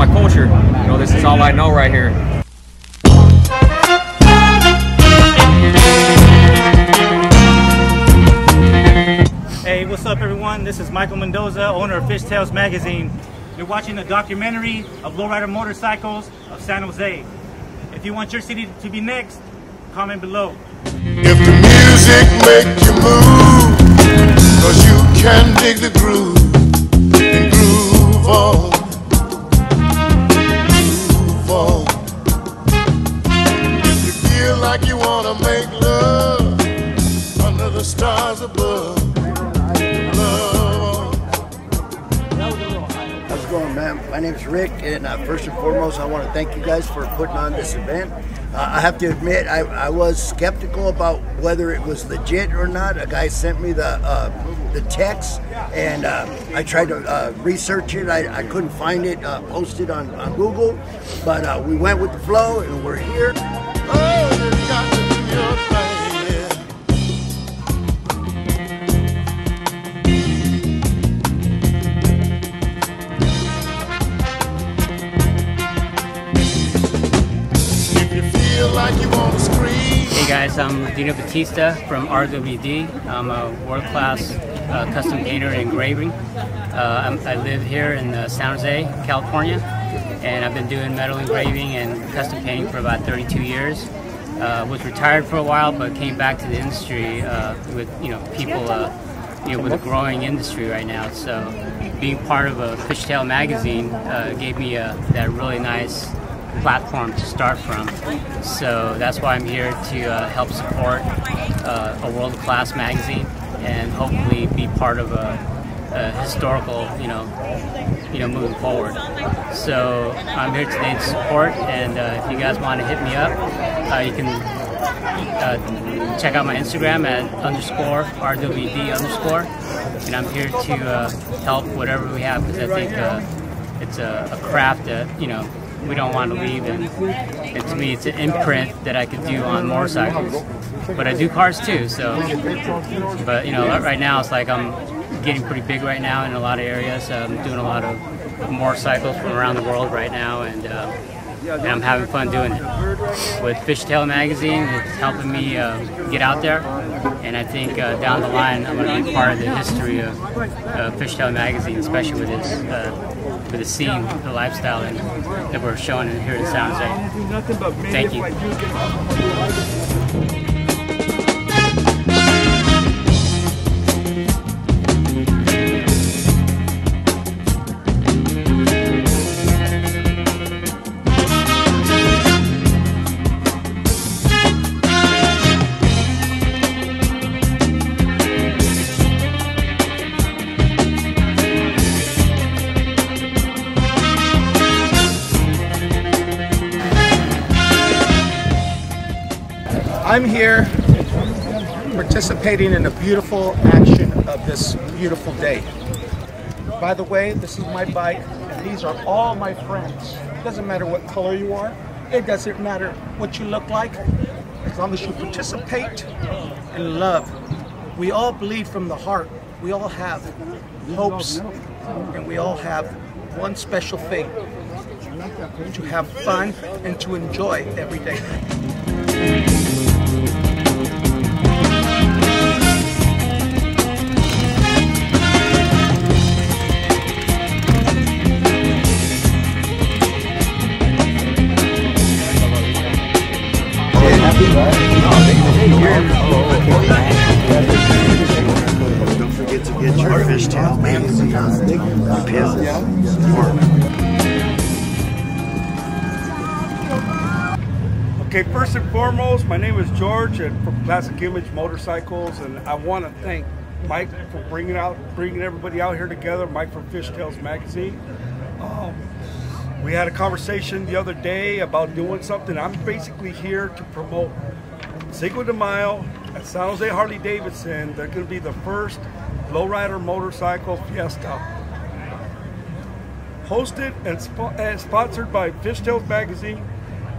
my culture. You know, this is all I know right here. Hey, what's up everyone? This is Michael Mendoza, owner of Fishtailz Magazine. You're watching a documentary of lowrider motorcycles of San Jose. If you want your city to be next, comment below. If the music make you move, cause you can dig the groove and groove on. Like you wanna make love under the stars above. How's it going, man? My name's Rick, and uh, first and foremost, I want to thank you guys for putting on this event. Uh, I have to admit, I, I was skeptical about whether it was legit or not. A guy sent me the uh, the text, and uh, I tried to uh, research it. I, I couldn't find it uh, posted on, on Google, but uh, we went with the flow, and we're here. I'm Dino Batista from RWD. I'm a world-class uh, custom painter and engraving. Uh, I live here in uh, San Jose, California, and I've been doing metal engraving and custom painting for about 32 years. Uh, was retired for a while, but came back to the industry uh, with you know people uh, you know with a growing industry right now. So being part of a Fishtail magazine gave me that really nice platform to start from. So that's why I'm here to uh, help support uh, a world-class magazine and hopefully be part of a, a historical, you know, you know, moving forward. So I'm here today to support, and uh, if you guys want to hit me up, uh, you can uh, check out my Instagram at underscore RWD underscore, and I'm here to uh, help whatever we have because I think uh, it's a, a craft that you know we don't want to leave, and, and to me it's an imprint that I could do on motorcycles. But I do cars too, so. But you know, right now it's like I'm getting pretty big right now in a lot of areas. I'm doing a lot of motorcycles from around the world right now, and. Uh, and I'm having fun doing it. With Fishtail Magazine, it's helping me uh, get out there, and I think uh, down the line I'm going to be part of the history of uh, Fishtail Magazine, especially with this uh, with the scene, the lifestyle that, that we're showing here in Jose. Thank you. I'm here participating in the beautiful action of this beautiful day. By the way, this is my bike, and these are all my friends. It doesn't matter what color you are, it doesn't matter what you look like, as long as you participate and love. We all bleed from the heart. We all have hopes, and we all have one special thing to have fun and to enjoy every day. First and foremost, my name is George and from Classic Image Motorcycles, and I want to thank Mike for bringing out, bringing everybody out here together. Mike from Fishtailz Magazine. Um, we had a conversation the other day about doing something. I'm basically here to promote Cinco de Mayo at San Jose Harley Davidson. They're going to be the first lowrider motorcycle fiesta hosted and, and sponsored by Fishtailz Magazine,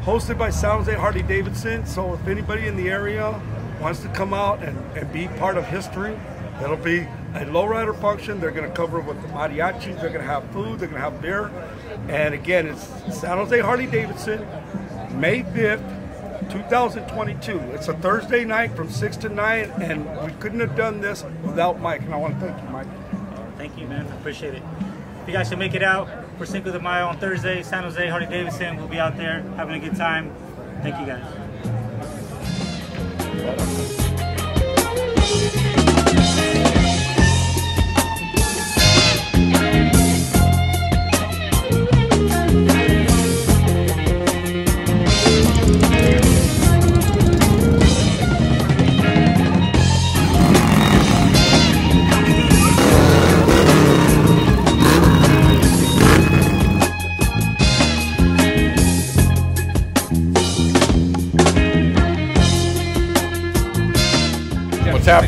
hosted by San Jose Harley Davidson. So if anybody in the area wants to come out and, and be part of history, it'll be a lowrider function. They're going to cover it with the mariachis. They're going to have food. They're going to have beer. And again, it's San Jose Harley Davidson, May 5th, 2022. It's a Thursday night from 6 to 9, and we couldn't have done this without Mike. And I want to thank you, Mike. Thank you, man. Appreciate it. If you guys can make it out for Cinco de Mayo on Thursday, San Jose, Harley Davidson, we'll be out there having a good time. Thank you, guys.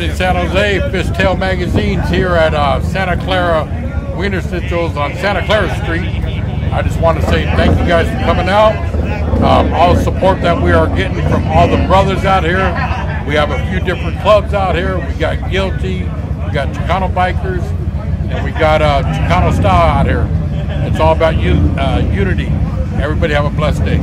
In San Jose? Fishtail Magazine's here at uh, Santa Clara Wienerschnitzel's on Santa Clara Street. I just want to say thank you guys for coming out. Um, all the support that we are getting from all the brothers out here. We have a few different clubs out here. We got Guilty, we got Chicano Bikers, and we got uh, Chicano Style out here. It's all about un- uh, unity. Everybody have a blessed day.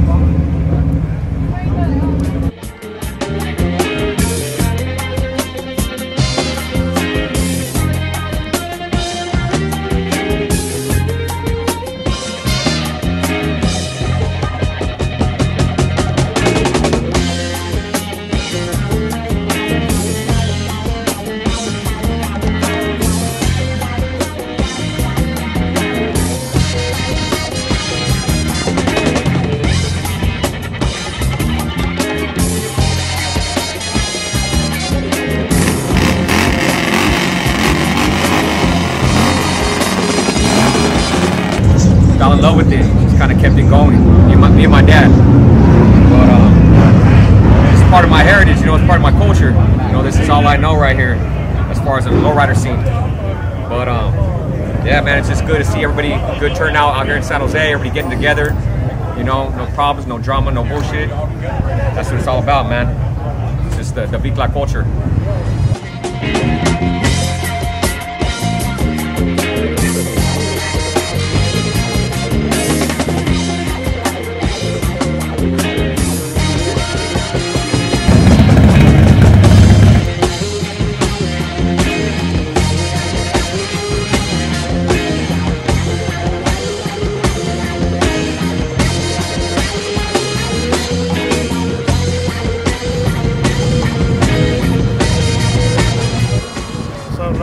Fell in love with it. Just kind of kept it going. Me and my, me and my dad. But um, it's part of my heritage. You know, it's part of my culture. You know, this is all I know right here, as far as the lowrider scene. But um, yeah, man, it's just good to see everybody good turnout out here in San Jose. Everybody getting together. You know, no problems, no drama, no bullshit. That's what it's all about, man. It's just the, the Vicla culture.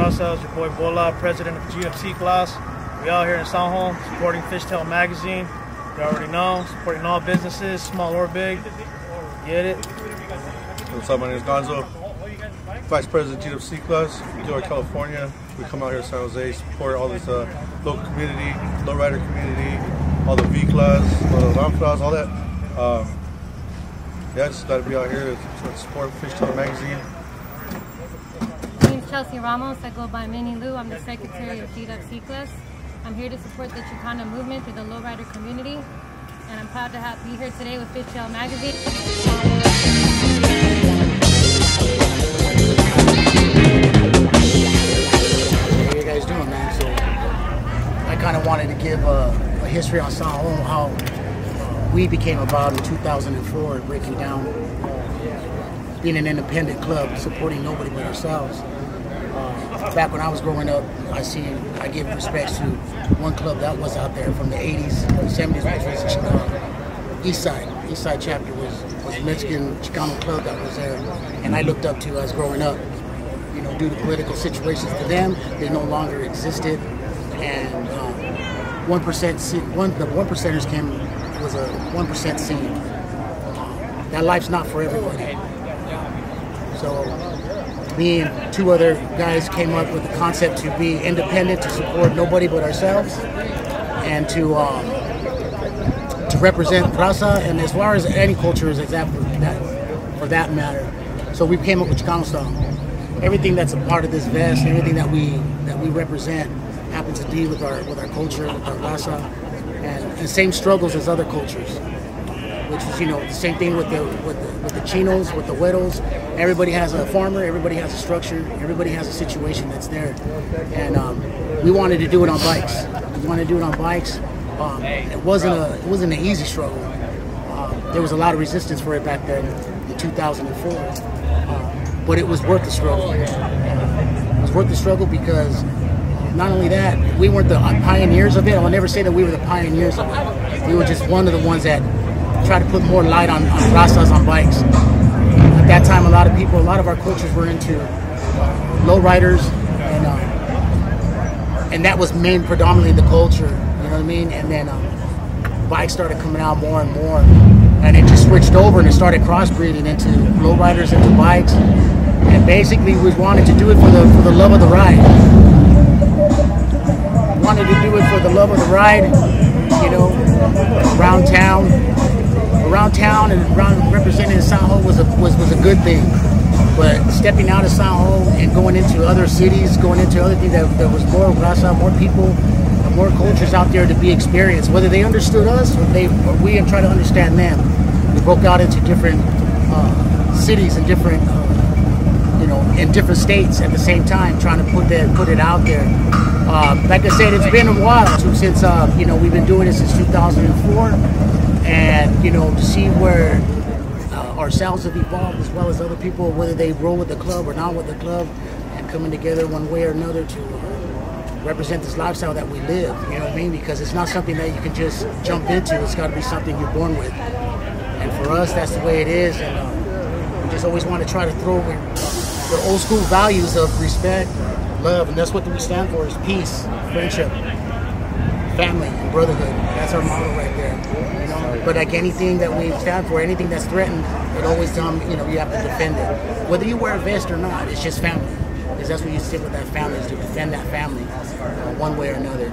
It's your boy Bola, president of GFC class. We out here in San Juan supporting Fishtail Magazine. You already know, supporting all businesses, small or big. Get it? What's up? My name is Gonzo, Vice President GWC Class, Gilroy, California. We come out here to San Jose, support all this uh, local community, lowrider community, all the V class, all the Lam class, all that. Um, yeah, just glad to be out here to support Fishtail Magazine. Chelsea Ramos. I go by Minnie Lou. I'm the secretary of GWC Class. I'm here to support the Chicana movement through the lowrider community. And I'm proud to have, be here today with Fishtail Magazine. How you guys doing, man? So I kind of wanted to give a, a history on San Juan, how uh, we became about in 2004, breaking down being an independent club, supporting nobody but ourselves. Uh, back when I was growing up, I seen, I give respect to one club that was out there from the 80s, 70s, which was uh, East Side. East Side chapter was, was a Mexican Chicano club that was there, and I looked up to as growing up you know, due to political situations to them, they no longer existed. And um, one percent, one the one percenters came was a one percent scene. Um, that life's not for everybody. So me and two other guys came up with the concept to be independent, to support nobody but ourselves, and to um, to represent Raza, and as far as any culture is example that for that matter. So we came up with Chicano style everything that's a part of this vest, everything that we that we represent happens to be with our with our culture, with our raza, and the same struggles as other cultures. Which is you know the same thing with the with the, with the chinos, with the widows. Everybody has a farmer, everybody has a structure, everybody has a situation that's there, and um, we wanted to do it on bikes. We wanted to do it on bikes. Um, it wasn't a it wasn't an easy struggle. Um, there was a lot of resistance for it back then in 2004, um, but it was worth the struggle. It was worth the struggle because not only that, we weren't the pioneers of it. I'll never say that we were the pioneers of it. We were just one of the ones that tried to put more light on, on razas on bikes. At that time, a lot of people, a lot of our coaches were into uh, lowriders, and uh, and that was main predominantly the culture. You know what I mean? And then um, bikes started coming out more and more, and it just switched over and it started crossbreeding into lowriders into bikes. And basically, we wanted to do it for the for the love of the ride wanted to do it for the love of the ride, you know, around town. Around town and around representing San Jose was a, was, was a good thing. But stepping out of San Jose and going into other cities, going into other things, that there was more raza, more people, more cultures out there to be experienced. Whether they understood us or they or we and try to understand them. We broke out into different uh, cities and different, uh, know, in different states at the same time, trying to put that put it out there. Uh, like I said, it's been a while since uh, you know we've been doing this since 2004, and you know to see where uh, ourselves have evolved as well as other people, whether they roll with the club or not with the club, and coming together one way or another to uh, represent this lifestyle that we live. You know what I mean? Because it's not something that you can just jump into. It's got to be something you're born with, and for us, that's the way it is. And uh, we just always want to try to throw the old school values of respect love, and that's what we stand for: is peace, friendship, family, and brotherhood. That's our motto right there. You know, but like anything that we stand for, anything that's threatened, it always come. You know, you have to defend it, whether you wear a vest or not. It's just family, because that's what you sit with that family is to defend that family, uh, one way or another.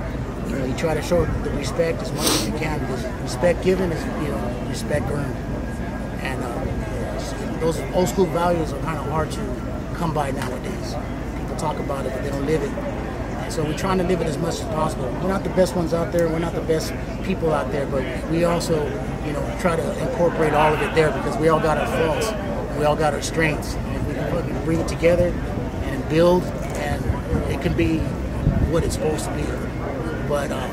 You know, you try to show the respect as much as you can, because respect given is you know respect earned, and uh, those old school values are kind of hard to come by nowadays People talk about it, but they don't live it. So we're trying to live it as much as possible. We're not the best ones out there. We're not the best people out there, but we also, you know, try to incorporate all of it there because we all got our faults. We all got our strengths. And we can bring it together and build, and it can be what it's supposed to be. But um,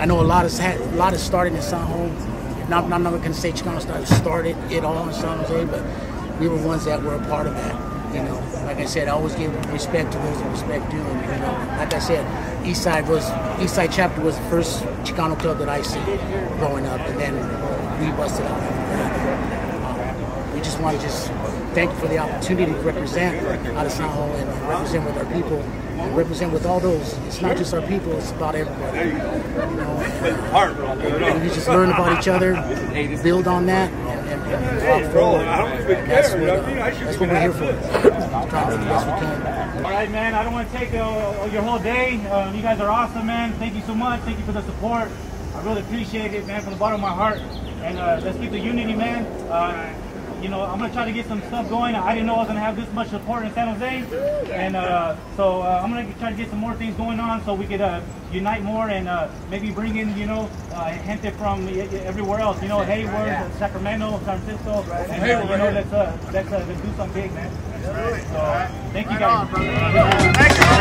I know a lot of a lot of starting in San Jose. Not, not going to say Chicano started started it all in San Jose, but we were ones that were a part of that. You know, like I said, I always give respect to those that respect due. And, you know, like I said, Eastside was Eastside chapter was the first Chicano club that I see growing up, and then we busted out. Um, we just want to just thank you for the opportunity to represent out of San and represent with our people and represent with all those. It's not just our people; it's about everybody. You know, and, and we just learn about each other, build on that, that's what, that's what we're here for. All right, man. I don't want to take uh, your whole day. Uh, you guys are awesome, man. Thank you so much. Thank you for the support. I really appreciate it, man, from the bottom of my heart. And uh, let's keep the unity, man. Uh, you know, I'm gonna try to get some stuff going. I didn't know I was gonna have this much support in San Jose, and uh, so uh, I'm gonna try to get some more things going on so we could uh, unite more and uh, maybe bring in, you know, uh, gente from everywhere else. You know, Hayward, yeah. Sacramento, San Francisco, and uh, you know, let's let's let's do something big, man. So, thank you guys.